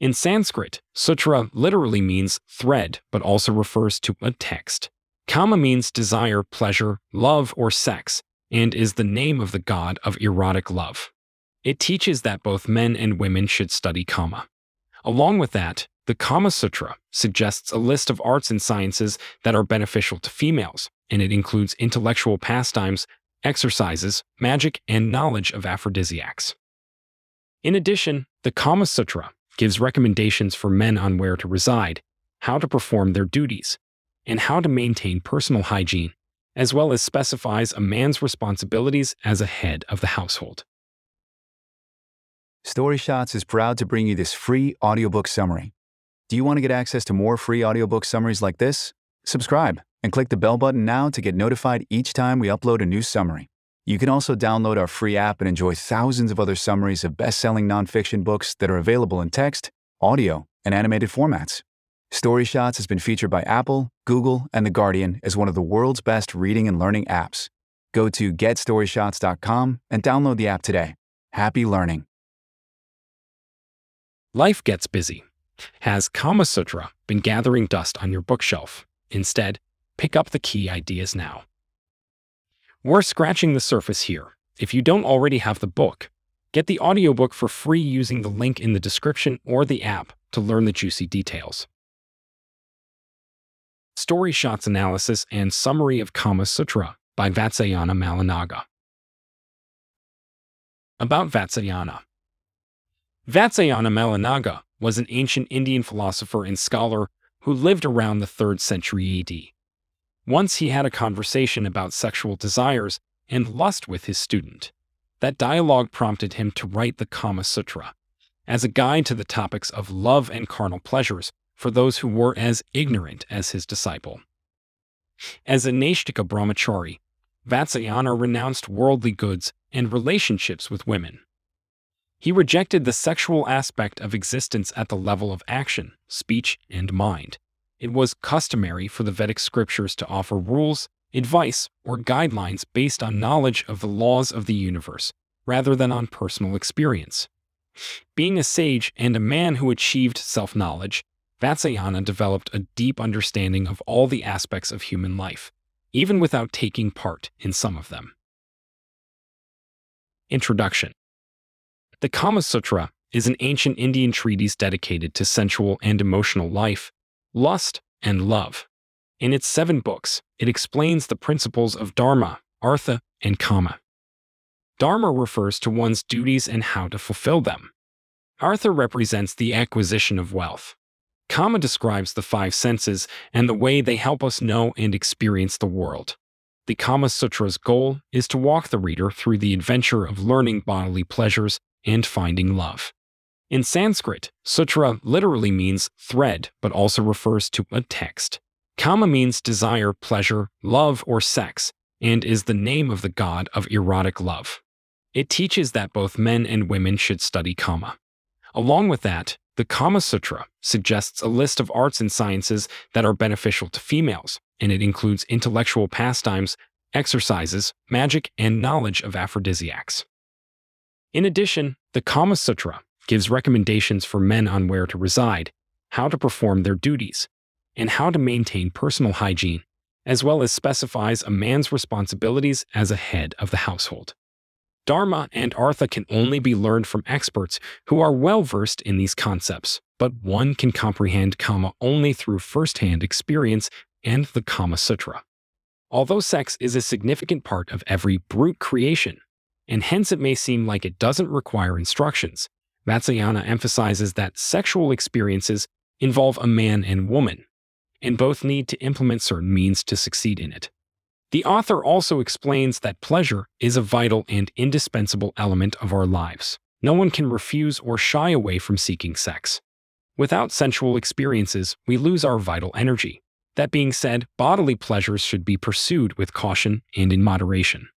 In Sanskrit, sutra literally means thread, but also refers to a text. Kama means desire, pleasure, love, or sex, and is the name of the god of erotic love. It teaches that both men and women should study Kama. Along with that, the Kama Sutra suggests a list of arts and sciences that are beneficial to females, and it includes intellectual pastimes, exercises, magic, and knowledge of aphrodisiacs. In addition, the Kama Sutra gives recommendations for men on where to reside, how to perform their duties, and how to maintain personal hygiene, as well as specifies a man's responsibilities as a head of the household. StoryShots is proud to bring you this free audiobook summary. Do you want to get access to more free audiobook summaries like this? Subscribe and click the bell button now to get notified each time we upload a new summary. You can also download our free app and enjoy thousands of other summaries of best-selling nonfiction books that are available in text, audio, and animated formats. StoryShots has been featured by Apple, Google, and The Guardian as one of the world's best reading and learning apps. Go to getstoryshots.com and download the app today. Happy learning. Life gets busy. Has Kama Sutra been gathering dust on your bookshelf? Instead, pick up the key ideas now. We're scratching the surface here. If you don't already have the book, get the audiobook for free using the link in the description or the app to learn the juicy details. Story StoryShots Analysis and Summary of Kama Sutra by Vatsyayana Mallanaga. About Vatsyayana Vatsyayana Mallanaga was an ancient Indian philosopher and scholar who lived around the 3rd century AD. Once he had a conversation about sexual desires and lust with his student. That dialogue prompted him to write the Kama Sutra as a guide to the topics of love and carnal pleasures for those who were as ignorant as his disciple. As a Naishtika brahmachari, Vatsyayana renounced worldly goods and relationships with women. He rejected the sexual aspect of existence at the level of action, speech, and mind. It was customary for the Vedic scriptures to offer rules, advice, or guidelines based on knowledge of the laws of the universe, rather than on personal experience. Being a sage and a man who achieved self-knowledge, Vatsyayana developed a deep understanding of all the aspects of human life, even without taking part in some of them. Introduction the Kama Sutra is an ancient Indian treatise dedicated to sensual and emotional life, lust, and love. In its seven books, it explains the principles of Dharma, Artha, and Kama. Dharma refers to one's duties and how to fulfill them. Artha represents the acquisition of wealth. Kama describes the five senses and the way they help us know and experience the world. The Kama Sutra's goal is to walk the reader through the adventure of learning bodily pleasures and finding love. In Sanskrit, sutra literally means thread, but also refers to a text. Kama means desire, pleasure, love, or sex, and is the name of the god of erotic love. It teaches that both men and women should study Kama. Along with that, the Kama Sutra suggests a list of arts and sciences that are beneficial to females, and it includes intellectual pastimes, exercises, magic, and knowledge of aphrodisiacs. In addition, the Kama Sutra gives recommendations for men on where to reside, how to perform their duties, and how to maintain personal hygiene, as well as specifies a man's responsibilities as a head of the household. Dharma and Artha can only be learned from experts who are well versed in these concepts, but one can comprehend Kama only through first-hand experience and the Kama Sutra. Although sex is a significant part of every brute creation, and hence it may seem like it doesn't require instructions. Vatsyayana emphasizes that sexual experiences involve a man and woman, and both need to implement certain means to succeed in it. The author also explains that pleasure is a vital and indispensable element of our lives. No one can refuse or shy away from seeking sex. Without sensual experiences, we lose our vital energy. That being said, bodily pleasures should be pursued with caution and in moderation.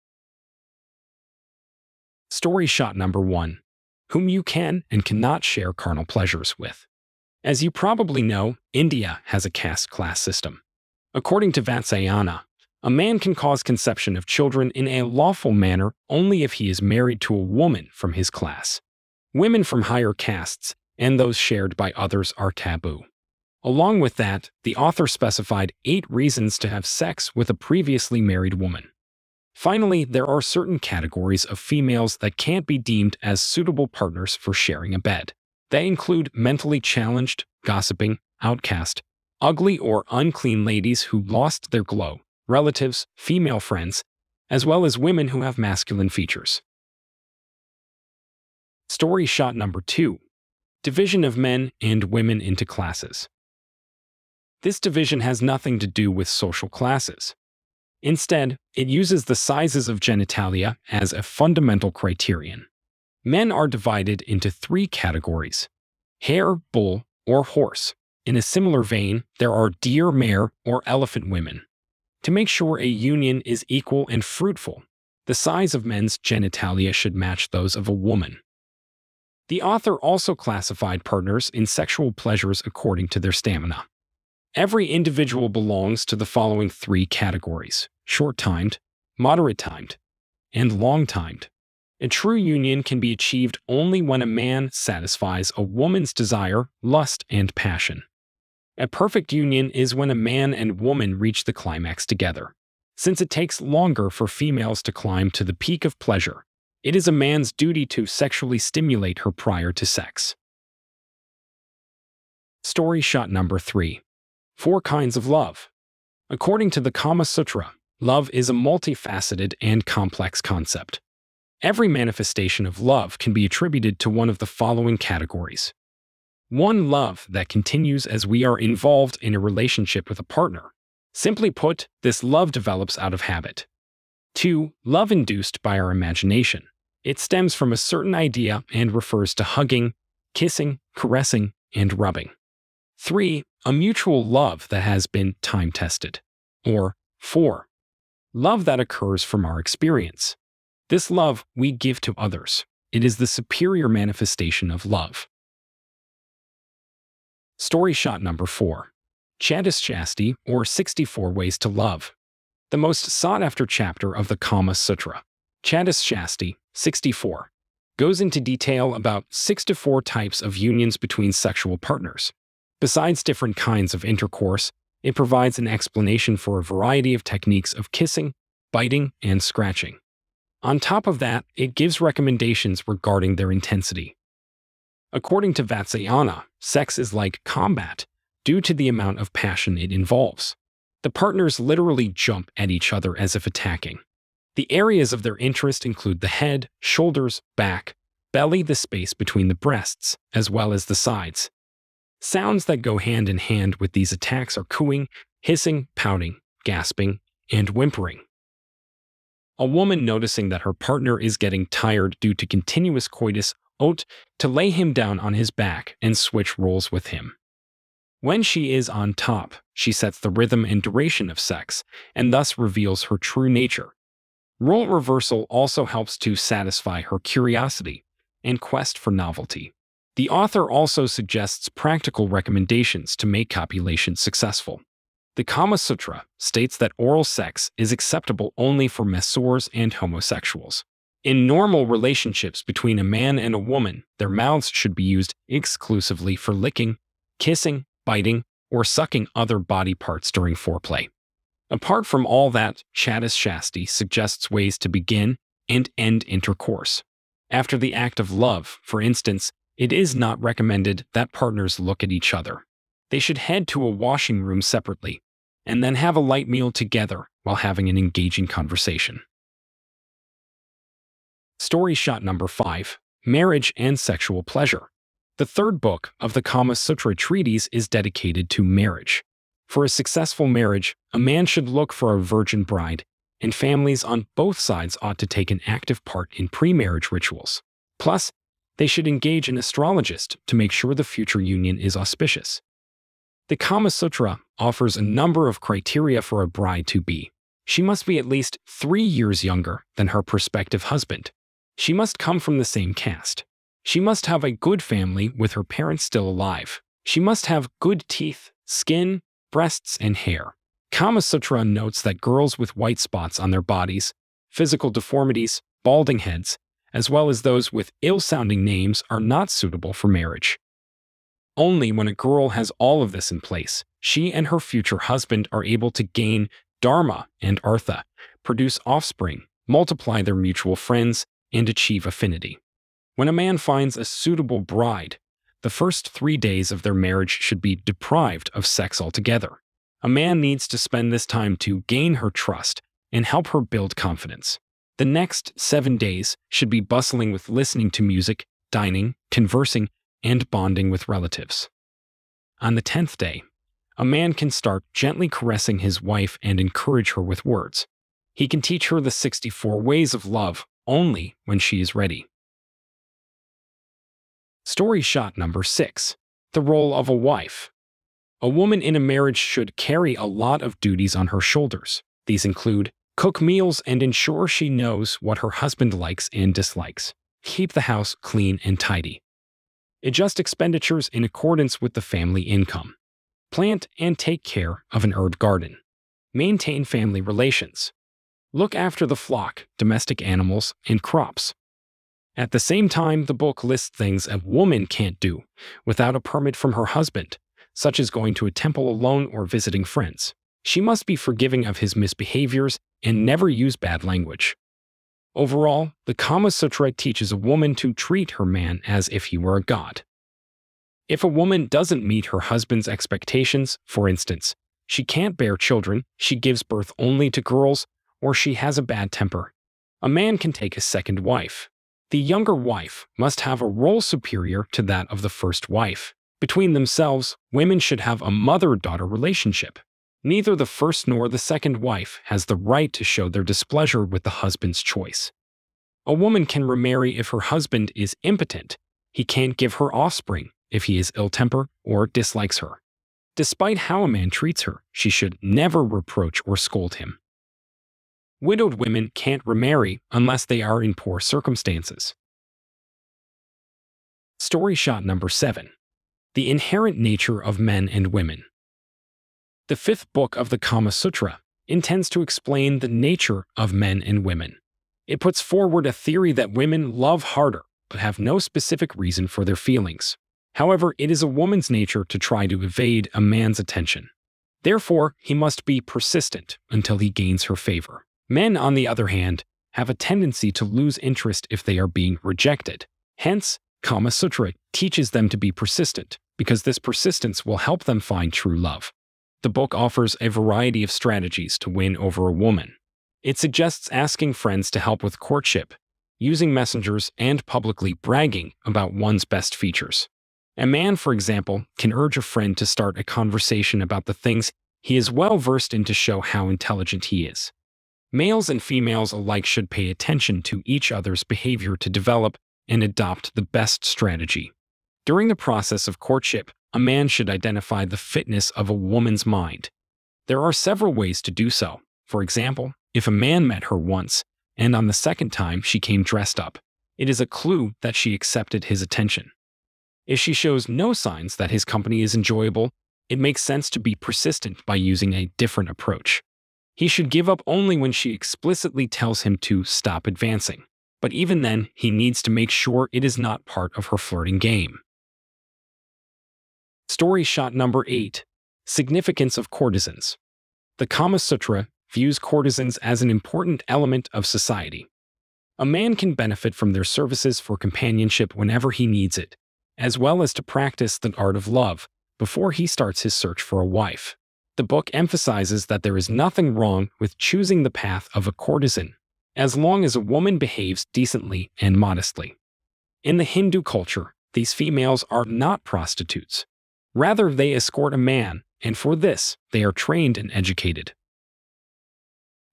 Story shot number one Whom you can and cannot share carnal pleasures with. As you probably know, India has a caste class system. According to Vatsyayana, a man can cause conception of children in a lawful manner only if he is married to a woman from his class. Women from higher castes, and those shared by others are taboo. Along with that, the author specified eight reasons to have sex with a previously married woman. Finally, there are certain categories of females that can't be deemed as suitable partners for sharing a bed. They include mentally challenged, gossiping, outcast, ugly or unclean ladies who lost their glow, relatives, female friends, as well as women who have masculine features. Story shot number two Division of men and women into classes. This division has nothing to do with social classes. Instead, it uses the sizes of genitalia as a fundamental criterion. Men are divided into three categories hare, bull, or horse. In a similar vein, there are deer, mare, or elephant women. To make sure a union is equal and fruitful, the size of men's genitalia should match those of a woman. The author also classified partners in sexual pleasures according to their stamina. Every individual belongs to the following three categories short timed, moderate timed, and long timed. A true union can be achieved only when a man satisfies a woman's desire, lust, and passion. A perfect union is when a man and woman reach the climax together. Since it takes longer for females to climb to the peak of pleasure, it is a man's duty to sexually stimulate her prior to sex. Story shot number 3 Four Kinds of Love. According to the Kama Sutra, love is a multifaceted and complex concept. Every manifestation of love can be attributed to one of the following categories. One, love that continues as we are involved in a relationship with a partner. Simply put, this love develops out of habit. 2. Love induced by our imagination. It stems from a certain idea and refers to hugging, kissing, caressing, and rubbing. 3. A mutual love that has been time tested. Or 4. Love that occurs from our experience. This love we give to others. It is the superior manifestation of love. Story shot number 4. Chatuschasti, or 64 Ways to Love the most sought-after chapter of the Kama Sutra. Chatuschasti, 64, goes into detail about 6 to 4 types of unions between sexual partners. Besides different kinds of intercourse, it provides an explanation for a variety of techniques of kissing, biting, and scratching. On top of that, it gives recommendations regarding their intensity. According to Vatsyayana, sex is like combat due to the amount of passion it involves. The partners literally jump at each other as if attacking. The areas of their interest include the head, shoulders, back, belly, the space between the breasts, as well as the sides. Sounds that go hand in hand with these attacks are cooing, hissing, pouting, gasping, and whimpering. A woman noticing that her partner is getting tired due to continuous coitus ought to lay him down on his back and switch roles with him. When she is on top, she sets the rhythm and duration of sex, and thus reveals her true nature. Role reversal also helps to satisfy her curiosity and quest for novelty. The author also suggests practical recommendations to make copulation successful. The Kama Sutra states that oral sex is acceptable only for masseurs and homosexuals. In normal relationships between a man and a woman, their mouths should be used exclusively for licking, kissing, biting, or sucking other body parts during foreplay. Apart from all that, Chatuschasti suggests ways to begin and end intercourse. After the act of love, for instance, it is not recommended that partners look at each other. They should head to a washing room separately, and then have a light meal together while having an engaging conversation. Story shot number 5 Marriage and Sexual Pleasure. The third book of the Kama Sutra treatise is dedicated to marriage. For a successful marriage, a man should look for a virgin bride, and families on both sides ought to take an active part in pre-marriage rituals. Plus, they should engage an astrologist to make sure the future union is auspicious. The Kama Sutra offers a number of criteria for a bride to be. She must be at least three years younger than her prospective husband. She must come from the same caste. She must have a good family with her parents still alive. She must have good teeth, skin, breasts, and hair. Kama Sutra notes that girls with white spots on their bodies, physical deformities, balding heads, as well as those with ill sounding names are not suitable for marriage. Only when a girl has all of this in place, she and her future husband are able to gain Dharma and Artha, produce offspring, multiply their mutual friends, and achieve affinity. When a man finds a suitable bride, the first three days of their marriage should be deprived of sex altogether. A man needs to spend this time to gain her trust and help her build confidence. The next seven days should be bustling with listening to music, dining, conversing, and bonding with relatives. On the tenth day, a man can start gently caressing his wife and encourage her with words. He can teach her the 64 ways of love only when she is ready. Story shot number 6 The Role of a Wife. A woman in a marriage should carry a lot of duties on her shoulders. These include cook meals and ensure she knows what her husband likes and dislikes, keep the house clean and tidy, adjust expenditures in accordance with the family income, plant and take care of an herb garden, maintain family relations, look after the flock, domestic animals, and crops. At the same time, the book lists things a woman can't do without a permit from her husband, such as going to a temple alone or visiting friends. She must be forgiving of his misbehaviors and never use bad language. Overall, the Kama Sutra teaches a woman to treat her man as if he were a god. If a woman doesn't meet her husband's expectations, for instance, she can't bear children, she gives birth only to girls, or she has a bad temper, a man can take a second wife. The younger wife must have a role superior to that of the first wife. Between themselves, women should have a mother daughter relationship. Neither the first nor the second wife has the right to show their displeasure with the husband's choice. A woman can remarry if her husband is impotent. He can't give her offspring if he is ill tempered or dislikes her. Despite how a man treats her, she should never reproach or scold him. Widowed women can't remarry unless they are in poor circumstances. Story shot number 7 The Inherent Nature of Men and Women. The fifth book of the Kama Sutra intends to explain the nature of men and women. It puts forward a theory that women love harder but have no specific reason for their feelings. However, it is a woman's nature to try to evade a man's attention. Therefore, he must be persistent until he gains her favor. Men, on the other hand, have a tendency to lose interest if they are being rejected. Hence, Kama Sutra teaches them to be persistent, because this persistence will help them find true love. The book offers a variety of strategies to win over a woman. It suggests asking friends to help with courtship, using messengers, and publicly bragging about one's best features. A man, for example, can urge a friend to start a conversation about the things he is well versed in to show how intelligent he is. Males and females alike should pay attention to each other's behavior to develop and adopt the best strategy. During the process of courtship, a man should identify the fitness of a woman's mind. There are several ways to do so. For example, if a man met her once, and on the second time she came dressed up, it is a clue that she accepted his attention. If she shows no signs that his company is enjoyable, it makes sense to be persistent by using a different approach. He should give up only when she explicitly tells him to stop advancing, but even then, he needs to make sure it is not part of her flirting game. Story shot number hmm. 8 Significance of Courtesans. The Kama Sutra views courtesans as an important element of society. A man can benefit from their services for companionship whenever he needs it, as well as to practice the art of love before he starts his search for a wife. The book emphasizes that there is nothing wrong with choosing the path of a courtesan, as long as a woman behaves decently and modestly. In the Hindu culture, these females are not prostitutes, Rather, they escort a man, and for this, they are trained and educated.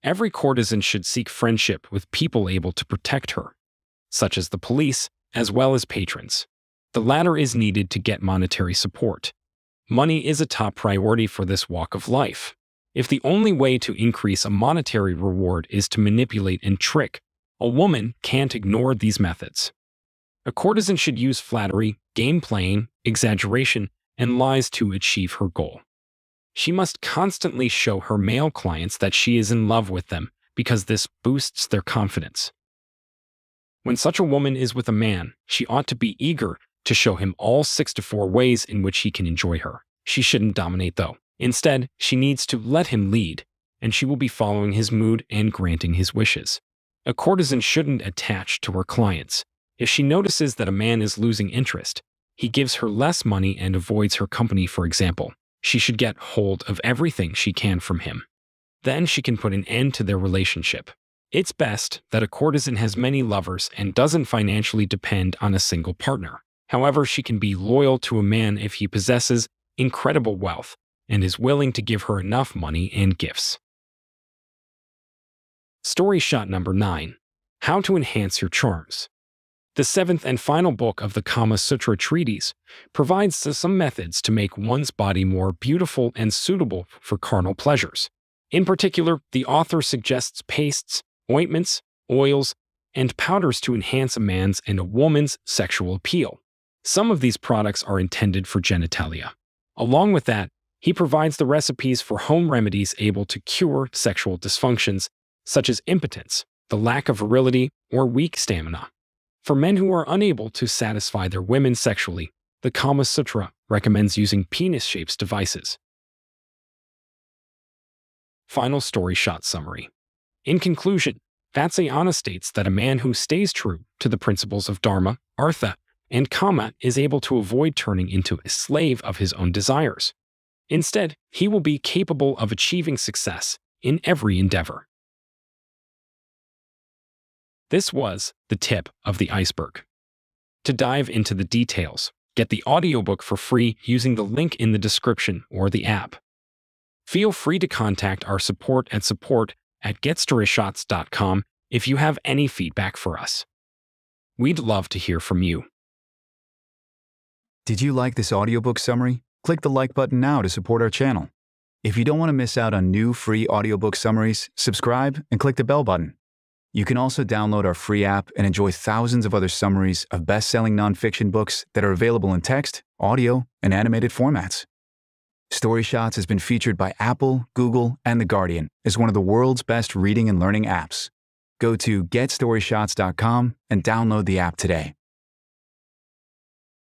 Every courtesan should seek friendship with people able to protect her, such as the police, as well as patrons. The latter is needed to get monetary support. Money is a top priority for this walk of life. If the only way to increase a monetary reward is to manipulate and trick, a woman can't ignore these methods. A courtesan should use flattery, game playing, exaggeration, and lies to achieve her goal. She must constantly show her male clients that she is in love with them because this boosts their confidence. When such a woman is with a man, she ought to be eager to show him all six to four ways in which he can enjoy her. She shouldn't dominate, though. Instead, she needs to let him lead, and she will be following his mood and granting his wishes. A courtesan shouldn't attach to her clients. If she notices that a man is losing interest, he gives her less money and avoids her company, for example. She should get hold of everything she can from him. Then she can put an end to their relationship. It's best that a courtesan has many lovers and doesn't financially depend on a single partner. However, she can be loyal to a man if he possesses incredible wealth and is willing to give her enough money and gifts. Story shot number 9 How to Enhance Your Charms. The seventh and final book of the Kama Sutra treatise provides some methods to make one's body more beautiful and suitable for carnal pleasures. In particular, the author suggests pastes, ointments, oils, and powders to enhance a man's and a woman's sexual appeal. Some of these products are intended for genitalia. Along with that, he provides the recipes for home remedies able to cure sexual dysfunctions, such as impotence, the lack of virility, or weak stamina. For men who are unable to satisfy their women sexually, the Kama Sutra recommends using penis-shaped devices. Final story shot summary. In conclusion, Vatsyayana states that a man who stays true to the principles of Dharma, Artha, and Kama is able to avoid turning into a slave of his own desires. Instead, he will be capable of achieving success in every endeavor. This was the tip of the iceberg. To dive into the details, get the audiobook for free using the link in the description or the app. Feel free to contact our support at support at getstoryshots.com if you have any feedback for us. We'd love to hear from you. Did you like this audiobook summary? Click the like button now to support our channel. If you don't want to miss out on new free audiobook summaries, subscribe and click the bell button. You can also download our free app and enjoy thousands of other summaries of best-selling nonfiction books that are available in text, audio, and animated formats. StoryShots has been featured by Apple, Google, and The Guardian as one of the world's best reading and learning apps. Go to getstoryshots.com and download the app today.